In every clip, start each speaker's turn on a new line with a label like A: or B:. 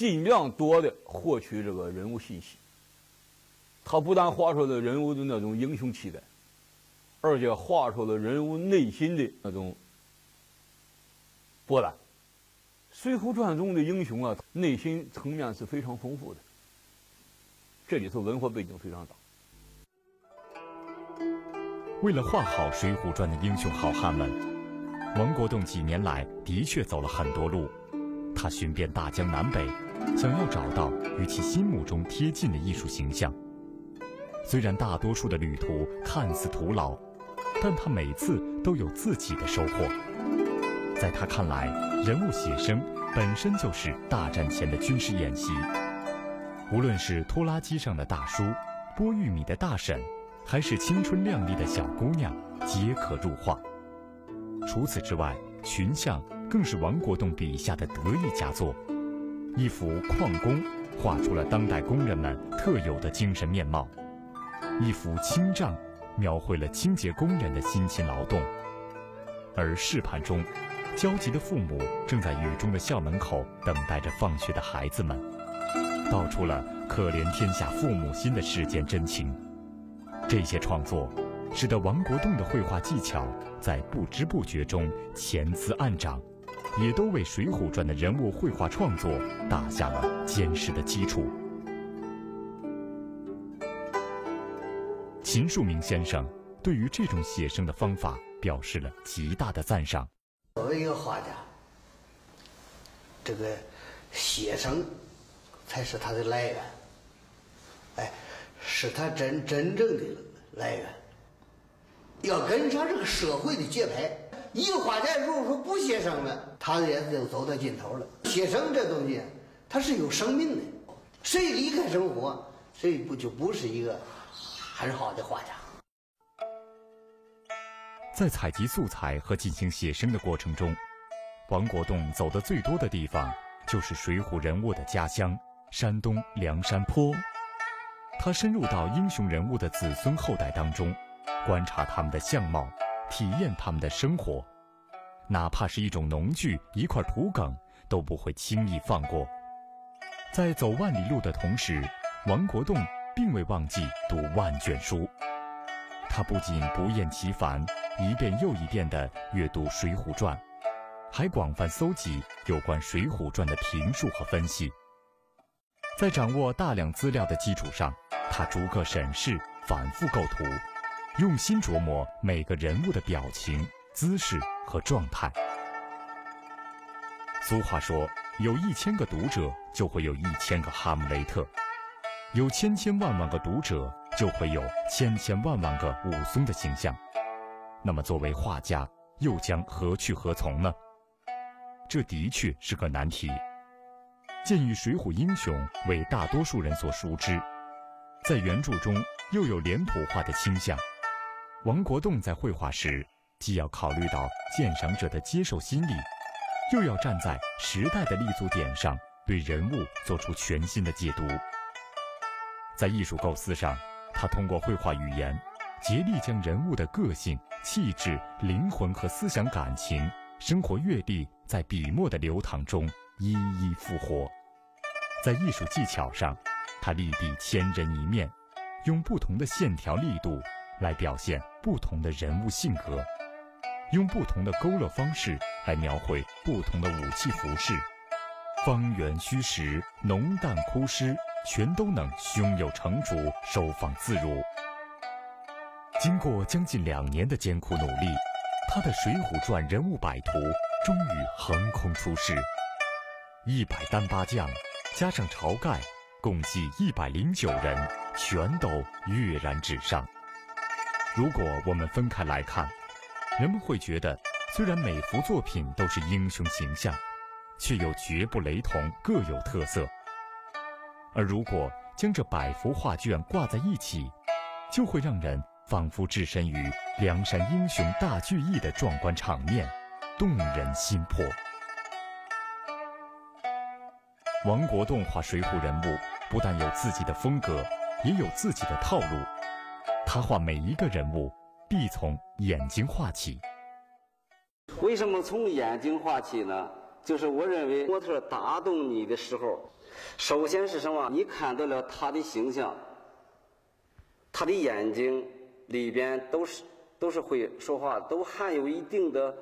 A: 尽量多的获取这个人物信息。他不但画出了人物的那种英雄气概，而且画出了人物内心的那种波澜。《水浒传》中的英雄啊，内心层面是非常丰富的，这里头文化背景非常大。
B: 为了画好《水浒传》的英雄好汉们，王国栋几年来的确走了很多路。他寻遍大江南北，想要找到与其心目中贴近的艺术形象。虽然大多数的旅途看似徒劳，但他每次都有自己的收获。在他看来，人物写生本身就是大战前的军事演习。无论是拖拉机上的大叔，剥玉米的大婶。还是青春靓丽的小姑娘，皆可入画。除此之外，群像更是王国栋笔下的得意佳作。一幅矿工画出了当代工人们特有的精神面貌；一幅清障描绘了清洁工人的辛勤劳动。而试盘中，焦急的父母正在雨中的校门口等待着放学的孩子们，道出了可怜天下父母心的世间真情。这些创作，使得王国栋的绘画技巧在不知不觉中潜滋暗长，也都为《水浒传》的人物绘画创作打下了坚实的基础。秦树明先生对于这种写生的方法表示了极大的赞赏。
C: 作为一个画家，这个写生才是他的来源。哎。是他真真正的来源，要跟上这个社会的节拍。一个画家如果说不写生了，他也就走到尽头了。写生这东西，它是有生命的，谁离开生活，谁不就不是一个很好的画家。
B: 在采集素材和进行写生的过程中，王国栋走的最多的地方就是水浒人物的家乡——山东梁山坡。他深入到英雄人物的子孙后代当中，观察他们的相貌，体验他们的生活，哪怕是一种农具、一块土埂，都不会轻易放过。在走万里路的同时，王国栋并未忘记读万卷书。他不仅不厌其烦，一遍又一遍地阅读《水浒传》，还广泛搜集有关《水浒传》的评述和分析。在掌握大量资料的基础上，他逐个审视、反复构图，用心琢磨每个人物的表情、姿势和状态。俗话说：“有一千个读者，就会有一千个哈姆雷特；有千千万万个读者，就会有千千万万个武松的形象。”那么，作为画家，又将何去何从呢？这的确是个难题。鉴于水浒英雄为大多数人所熟知，在原著中又有脸谱化的倾向，王国栋在绘画时既要考虑到鉴赏者的接受心理，又要站在时代的立足点上对人物做出全新的解读。在艺术构思上，他通过绘画语言，竭力将人物的个性、气质、灵魂和思想感情、生活阅历在笔墨的流淌中。一一复活，在艺术技巧上，他力避千人一面，用不同的线条力度来表现不同的人物性格，用不同的勾勒方式来描绘不同的武器服饰，方圆虚实、浓淡枯湿，全都能胸有成竹、收放自如。经过将近两年的艰苦努力，他的《水浒传》人物版图终于横空出世。一百单八将，加上晁盖，共计一百零九人，全都跃然纸上。如果我们分开来看，人们会觉得，虽然每幅作品都是英雄形象，却又绝不雷同，各有特色。而如果将这百幅画卷挂在一起，就会让人仿佛置身于梁山英雄大聚义的壮观场面，动人心魄。王国栋画水浒人物，不但有自己的风格，也有自己的套路。他画每一个人物，必从眼睛画起。
D: 为什么从眼睛画起呢？就是我认为模特打动你的时候，首先是什么？你看到了他的形象，他的眼睛里边都是都是会说话，都含有一定的，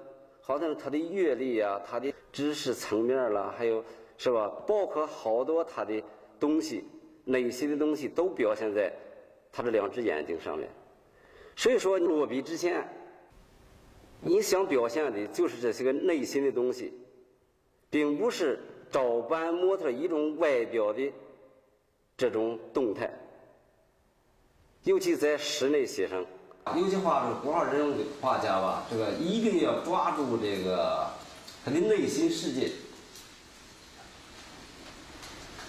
D: 好像是他的阅历啊，他的知识层面了，还有是吧？包括好多他的东西，内心的东西都表现在他的两只眼睛上面。所以说，落笔之前，你想表现的就是这些个内心的东西。并不是照搬模特一种外表的这种动态，尤其在室内写生，尤其画这个国画人物的画家吧，这个一定要抓住这个他的内心世界，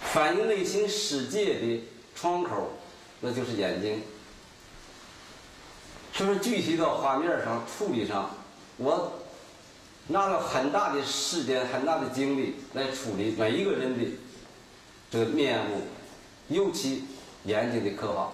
D: 反映内心世界的窗口，那就是眼睛。就是具体到画面上处理上，我。拿了很大的时间、很大的精力来处理每一个人的这个面部，尤其眼睛的刻画。